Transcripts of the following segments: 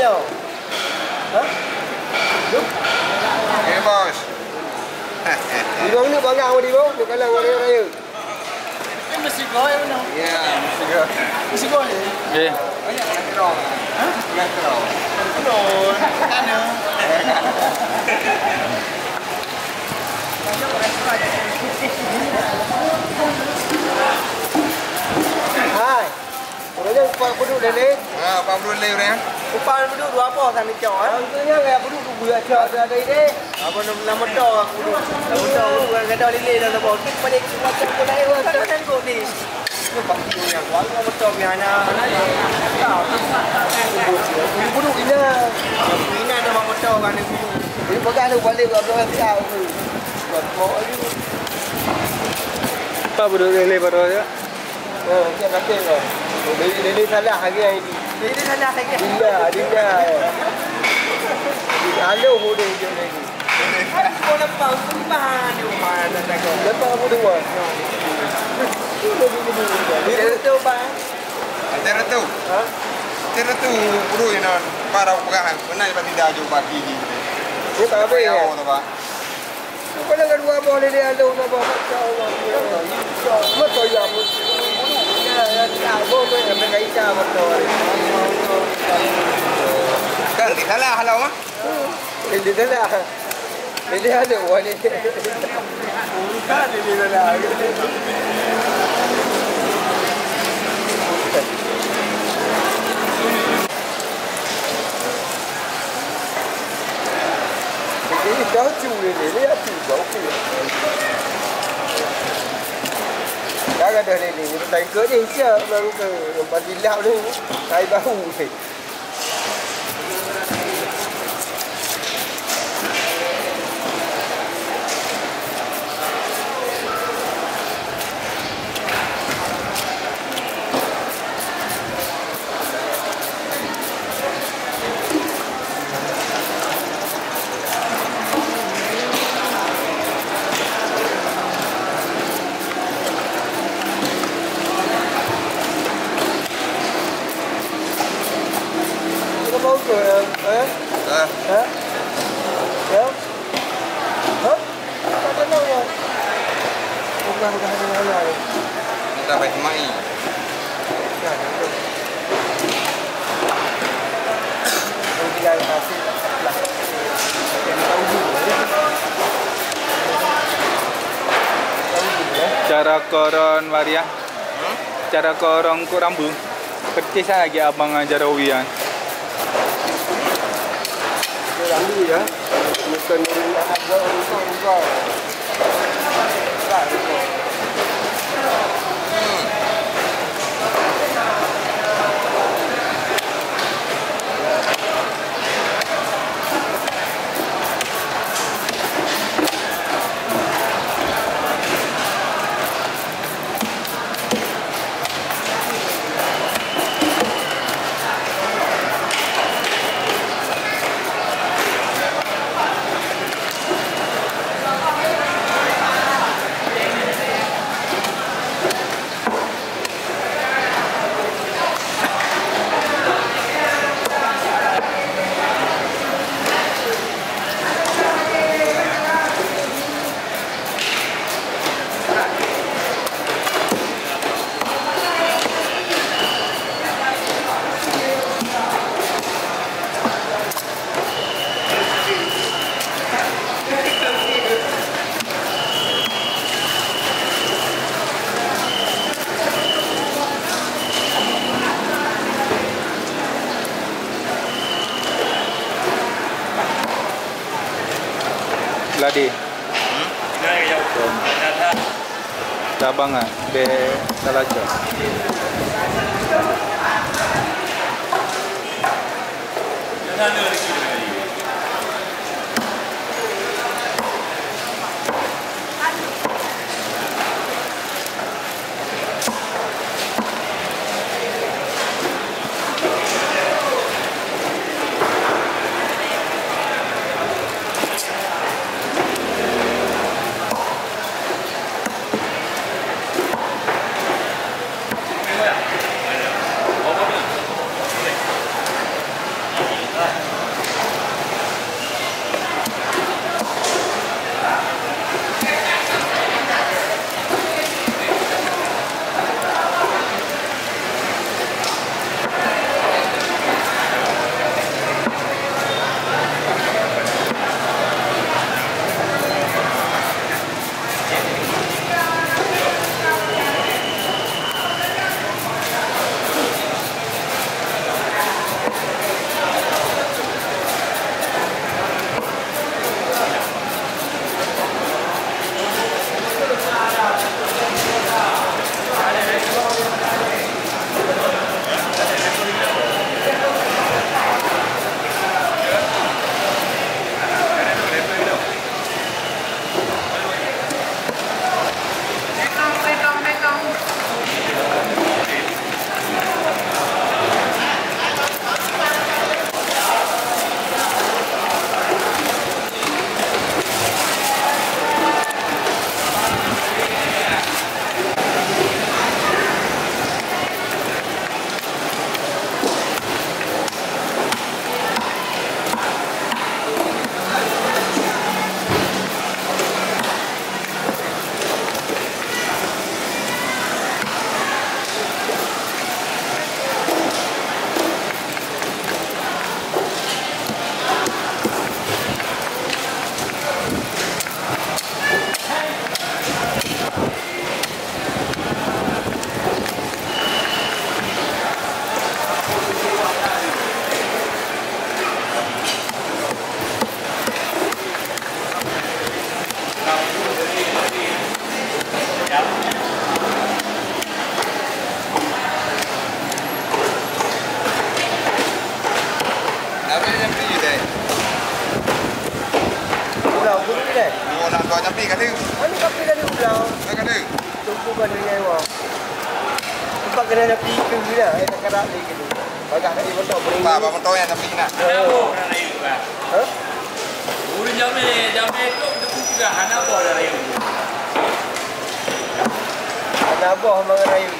sebenarnya. Ha? Okay, bos. Di bawah ni bangga di bawah, di kalang raya raya. Ini mesti kau yang mana? Ya, mesti ke. Mesti kau ni. Okay. Banyak nak terong. Ha? Nak terong. Belum. Mana? Hai. Orangnya upah penduduk dah ni. Ha, 40 leh orang. Upah penduduk dua apa sana cok eh? Maksudnya kayak penduduk tu buat cok ada ada ini. Apa nama nama tok aku tu. Nama tok bukan kata lele dah tak boleh. Balik macam pun naik orang tak kan kau ni. Ini bangku yang kuat nama tok yang anak. Tahu. Penduduk ini. Ini ada nama tok kan ni. Ini pegang tu balik tahu tu. Buat kau ni. Apa berdua lele baru ya? Oh, dia kata kau. Lele lele salah hari ini. Salah. Dia, dia. Halo, boleh lagi. Kau lepas, kau lepas ni mana tak kau? Lepas apa dua? Dia tu bang. Ajar tu. Ha? Tu yang nak para lepas tidak jauh pagi ni. Tak apa ya. Ya, tu pak. Kau nak dua boleh dia halo nak bawa kau. Betul ya. Ya, ya, ya. Boleh, mereka ita betul. Kan di salah halau ah. Ini dah lah. Ini ada wali. Bukan ini dah lah. Ini dah curi ni, ni aku jauh ni. Dah ada ni ni, tak ikut ni siap bang tu. Yang pasti lap ni, saya bahu ni. Kau mau ke? Eh? Ha. Ha? Ya? Ha? Tak ada nak ya? Bukan, bukan, bukan, bukan. Kita baik mai. Ya, ya. Kalau dia kasih, lah. Yang tahu dulu. ya. Tahu dulu, ya. Cara koron waria. Cara korong ku rambu. Percis lagi abang ajar uwian. Dia rambu ya. Bukan dari harga rupa Ladi. Hmm. Tabang ah, be salajo. Jangan lagi. bukan dengan awak. Sebab kena ada pika ni dia lah, eh, tak kerap lagi gitu. Bagak tadi pun tahu. Pak, apa pun tahu yang tapi nak. Ada apa nak raya tu kan? Ha? Burung jamin, jamin tu kita pun juga. Hanabah dah raya tu. Hanabah memang.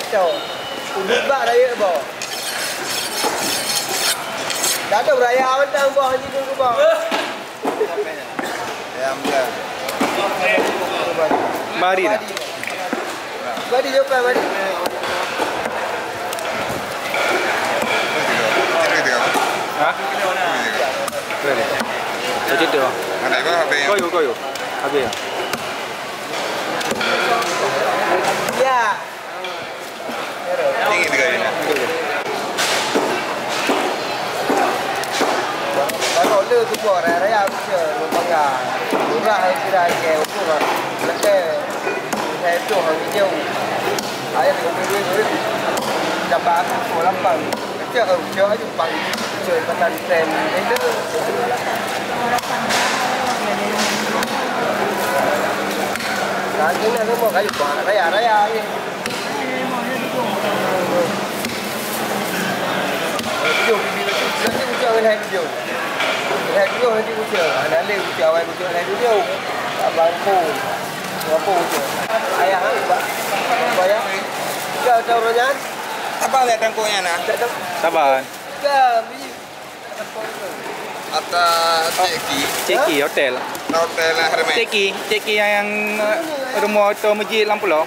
Tu, teh tu. Ubah raya abah. Dah tu raya awal tang abah ni tu abah. Yang dia. Mari dah. Badi jumpa badi. Ini kita apa? Ha? Boleh. Macam tu. Mana kau apa yang? Koyo koyo. Habis. Ya. Ini kita ini. Baru le tu buat raya raya tu bangga. Murah hai kira ke ukur lah. Lepas saya tu hang jauh. Ayah tu duit duit. Dapat aku lampang. Kecil aku jauh aja pang. Cuy pasal trend. Itu. Lagi nak semua kayu buat raya raya ni. Jom, nanti ucap dengan hari jom. Hari jom nanti ucap. Anak leh ucap awal ucap hari jom. Tak bangku. Apa ucap? Ayah kan? Apa ya? Kau tahu orangnya? Apa lihat tangkuknya nak? Sabar. Kau biji. Atas ceki. Ceki hotel. Hotel Hermes. Ceki, ceki yang, rumah tu masjid lampu lah.